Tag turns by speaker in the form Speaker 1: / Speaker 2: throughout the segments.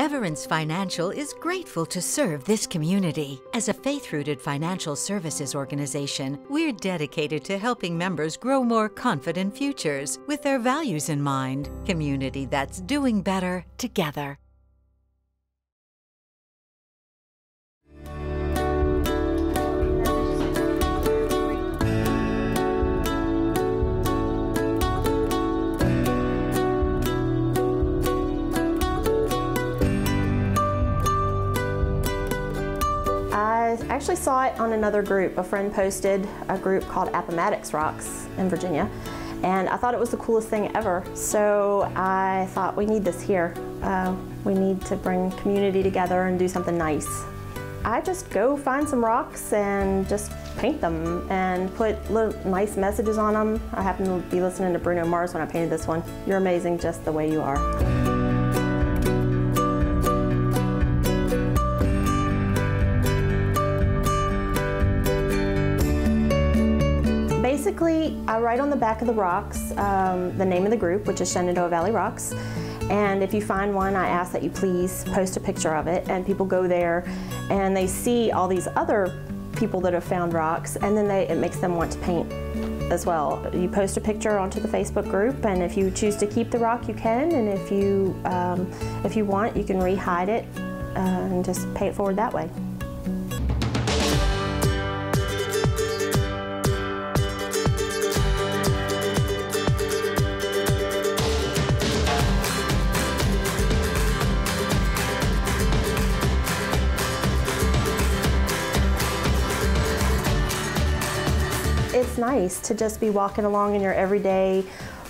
Speaker 1: Everence Financial is grateful to serve this community. As a faith rooted financial services organization, we're dedicated to helping members grow more confident futures with their values in mind. Community that's doing better together.
Speaker 2: I actually saw it on another group. A friend posted a group called Appomattox Rocks in Virginia, and I thought it was the coolest thing ever. So I thought we need this here. Uh, we need to bring community together and do something nice. I just go find some rocks and just paint them and put little nice messages on them. I happen to be listening to Bruno Mars when I painted this one. You're amazing just the way you are. Basically, I write on the back of the rocks um, the name of the group, which is Shenandoah Valley Rocks. And if you find one, I ask that you please post a picture of it. And people go there and they see all these other people that have found rocks, and then they, it makes them want to paint as well. You post a picture onto the Facebook group, and if you choose to keep the rock, you can. And if you, um, if you want, you can re-hide it uh, and just pay it forward that way. Nice to just be walking along in your everyday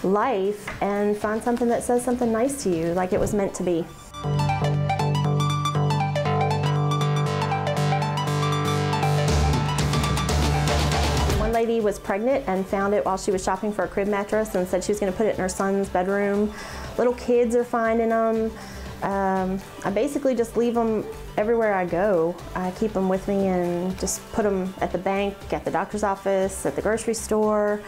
Speaker 2: life and find something that says something nice to you, like it was meant to be. One lady was pregnant and found it while she was shopping for a crib mattress and said she was going to put it in her son's bedroom. Little kids are finding them. Um, I basically just leave them everywhere I go. I keep them with me and just put them at the bank, at the doctor's office, at the grocery store.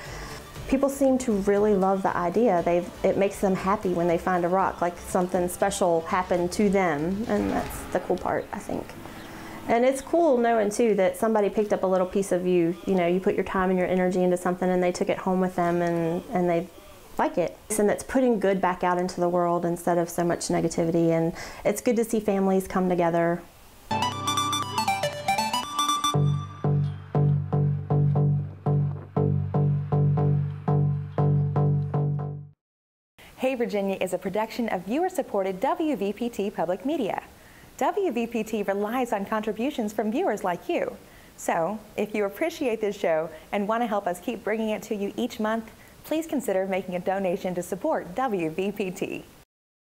Speaker 2: People seem to really love the idea. They, it makes them happy when they find a rock, like something special happened to them, and that's the cool part, I think. And it's cool knowing too that somebody picked up a little piece of you. You know, you put your time and your energy into something, and they took it home with them, and and they like it. And that's putting good back out into the world instead of so much negativity. And it's good to see families come together.
Speaker 3: Hey Virginia is a production of viewer supported WVPT Public Media. WVPT relies on contributions from viewers like you. So, if you appreciate this show and want to help us keep bringing it to you each month, please consider making a donation to support WVPT.